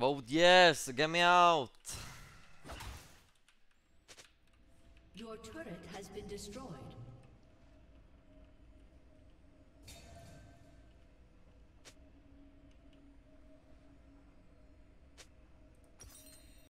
Vote yes! Get me out! Your turret has been destroyed.